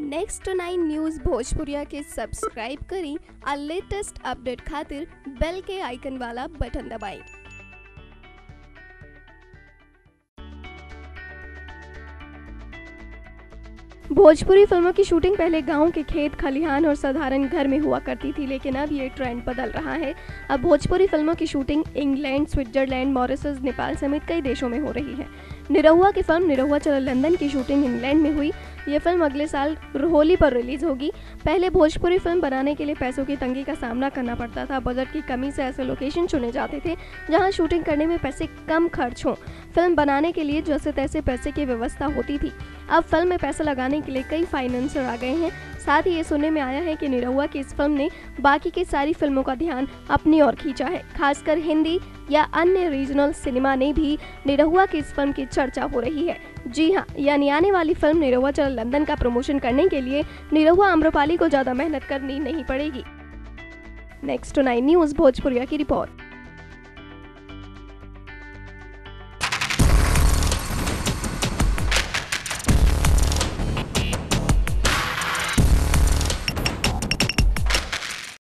Next nine news भोजपुरिया के subscribe करी और लेटेस्ट अपडेट खातिर बेल के आइकन वाला बटन दबाएँ। भोजपुरी फ़िल्मों की शूटिंग पहले गाँव के खेत, खलिहान और साधारण घर में हुआ करती थी, लेकिन अब ये ट्रेंड बदल रहा है। अब भोजपुरी फ़िल्मों की shooting England Switzerland Mauritius Nepal समेत कई देशों में हो रही है। निरहुआ की फ़िल्म निरहुआ चलो लंदन की शूटिंग इंग्लैंड में हुई। ये फ़िल्म अगले साल होली पर रिलीज़ होगी। पहले भोजपुरी फ़िल्म बनाने के लिए पैसों की तंगी का सामना करना पड़ता था। बजट की कमी से ऐसे लोकेशन चुने जाते थे, जहाँ शूटिंग करने में पैसे कम खर्च हों। फ़िल्म बनाने के लिए जैसे तैसे पैसे की व्यवस्था होती थी। अब फ़िल्म में पैसा लगाने के लिए कई फाइनेंसर आ गए हैं। साथ ही ये सुनने में आया है कि निरहुआ की इस फ़िल्म ने बाकी की सारी फ़िल्मों का ध्यान अपनी ओर खींचा है, खासकर हिंदी या अन्य रीजनल सिनेमा ने भी निरहुआ की इस फ़िल्म की चर्चा हो रही है। जी हाँ यानी आने वाली फ़िल्म निरहुआ चल लंदन का प्रमोशन करने के लिए निरहुआ अम्रपाली को ज़्यादा मेहनत करनी नहीं पड़ेगी। नेक्स्ट नाइन न्यूज़ भोजपुरिया की रिपोर्ट